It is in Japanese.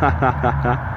ハハハハ